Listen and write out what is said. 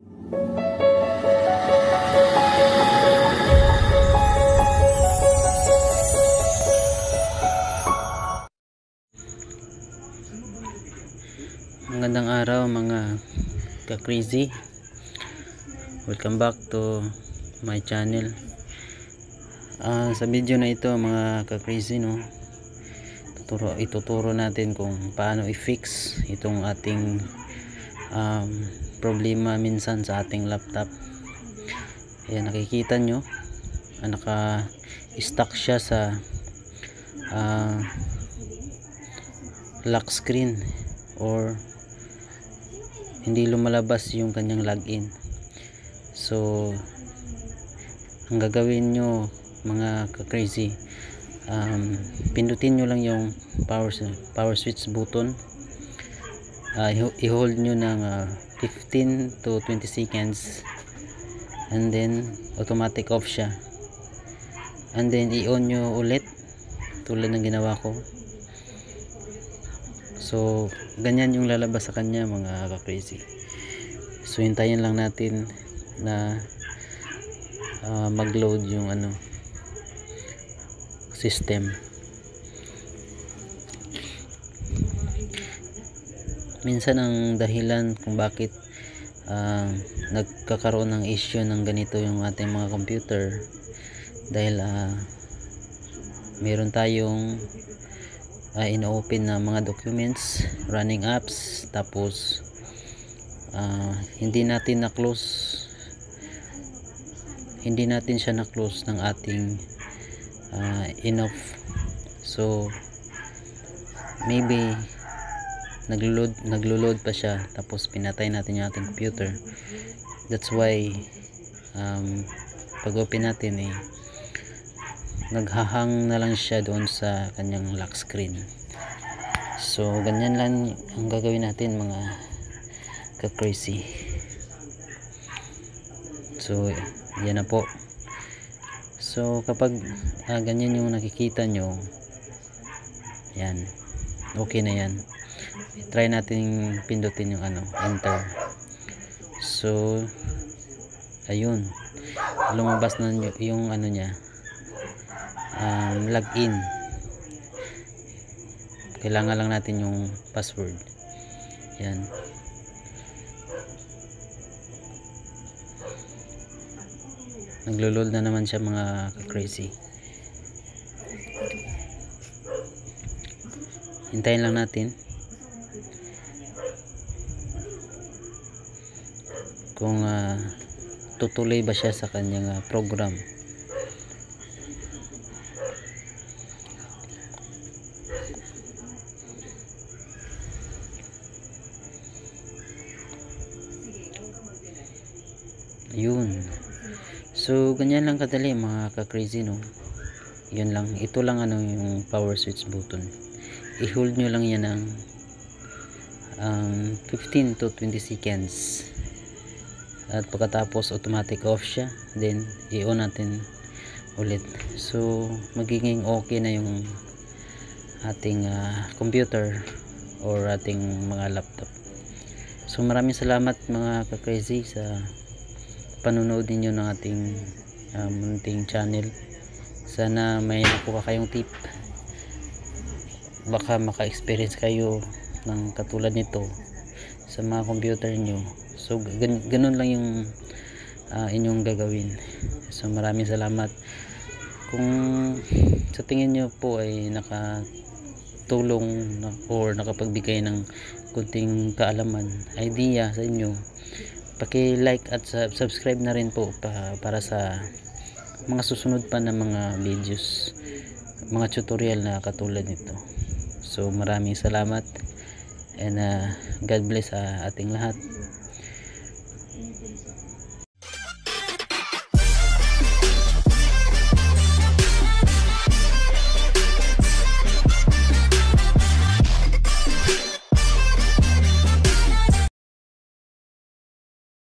Magandang araw mga ka-crazy. Welcome back to my channel. Ah, Sa video na ito mga ka-crazy no? Tuturo, Ituturo natin kung paano i-fix itong ating um, problema minsan sa ating laptop. Ayan nakikita nyo ah, naka stuck siya sa ah, lock screen or hindi lumalabas yung kanyang login. So ang gagawin nyo mga ka-crazy um, pindutin nyo lang yung power, power switch button uh, i-hold nyo ng uh, 15 to 20 seconds. And then automatic off siya. And then i-on nyo ulit tulad ng ginawa ko. So ganyan yung lalabas sa kanya mga ka-crazy. So hintayin lang natin na uh, mag-load yung ano system minsan ang dahilan kung bakit uh, nagkakaroon ng issue ng ganito yung ating mga computer dahil uh, meron tayong uh, ino-open na mga documents running apps tapos uh, hindi natin na-close hindi natin siya na-close ng ating uh, enough. So maybe naglo-load naglo-load pa siya. Tapos pinatay natin yung ating computer. That's why um, pag open natin eh naghahang na lang siya doon sa kanyang lock screen. So ganyan lang ang gagawin natin mga ka-crazy. So yan na po. So kapag ah, ganyan yung nakikita nyo yan. Okay na yan try natin pindutin yung ano enter. So ayun. Lumabas na yung ano niya um, login. Kailangan lang natin yung password. Yan. Naglulol na naman siya mga crazy hintayin lang natin kung uh, tutuloy ba siya sa kanyang uh, program. Yun. So ganyan lang kadali mga ka crazy no? Yun lang. Ito lang ano yung power switch button. I-hold nyo lang yan ng um, 15 to 20 seconds at pagkatapos automatic off siya. Then i-on natin ulit. So magiging okay na yung ating uh, computer or ating mga laptop. So maraming salamat mga ka-crazy sa panonood ninyo ng ating uh, munting channel. Sana may nakuha kayong tip. Baka maka-experience kayo ng katulad nito sa mga computer nyo so gan ganun lang yung uh, inyong gagawin. So maraming salamat. Kung sa tingin nyo po ay nakatulong na, or nakapagbigay ng kunting kaalaman idea sa inyo paki-like at subscribe na rin po pa, para sa mga susunod pa na mga videos mga tutorial na katulad nito. So maraming salamat and uh, God bless uh, ating lahat tiene que avisar.